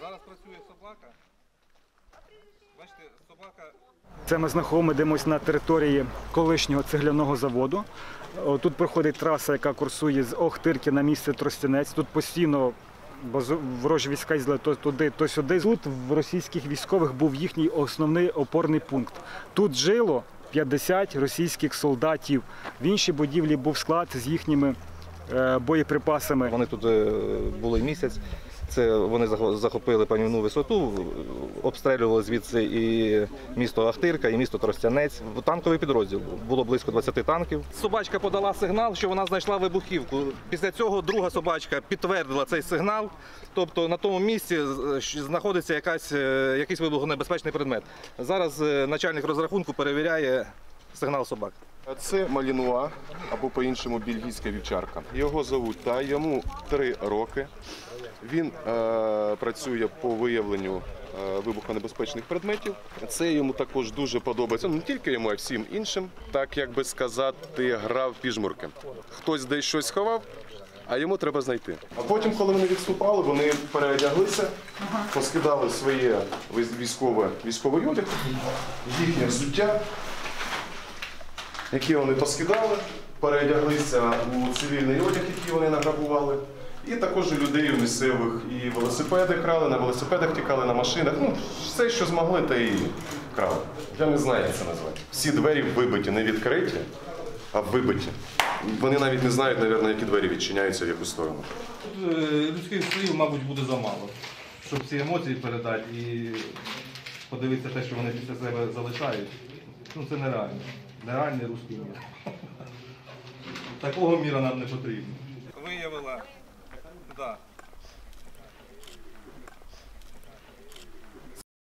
Зараз працює собака. Бачите, собака Це ми знаходимося на території колишнього цегляного заводу. Тут проходить траса, яка курсує з Охтирки на місце Тростянець. Тут постійно ворожі війська їздили то туди, то сюди. Тут в російських військових був їхній основний опорний пункт. Тут жило 50 російських солдатів. В іншій будівлі був склад з їхніми е, боєприпасами. Вони тут е, були місяць. Це вони захопили панівну висоту, обстрілювали звідси і місто Ахтирка, і місто Тростянець. Танковий підрозділ було близько 20 танків. Собачка подала сигнал, що вона знайшла вибухівку. Після цього друга собачка підтвердила цей сигнал. Тобто на тому місці е, знаходиться якась, е, якийсь вибухонебезпечний предмет. Зараз е, начальник розрахунку перевіряє сигнал собак. Це малінуа або по-іншому бельгійська вівчарка. Його зовуть та йому три роки. Він е, працює по виявленню е, вибухонебезпечних предметів. Це йому також дуже подобається. Ну, не тільки йому, а й всім іншим. Так як би сказати, грав піжмурки. Хтось десь щось ховав, а йому треба знайти. А потім, коли вони відступали, вони переодяглися, поскидали своє військове військовий одяг, їхнє взуття які вони поскидали, переодяглися у цивільний одяг, який вони награбували. І також людей у місцевих і велосипеди крали, на велосипедах тікали, на машинах. Ну, все, що змогли, те і крали. Я не знаю, як це назвати. Всі двері вибиті, не відкриті, а вибиті. Вони навіть не знають, мабуть, які двері відчиняються в яку сторону. Тут е, людських слів, мабуть, буде замало, щоб ці емоції передати і подивитися те, що вони після себе залишають. Ну це нереально. Нереальний русський мір. Такого міра нам не потрібно. Виявила, да,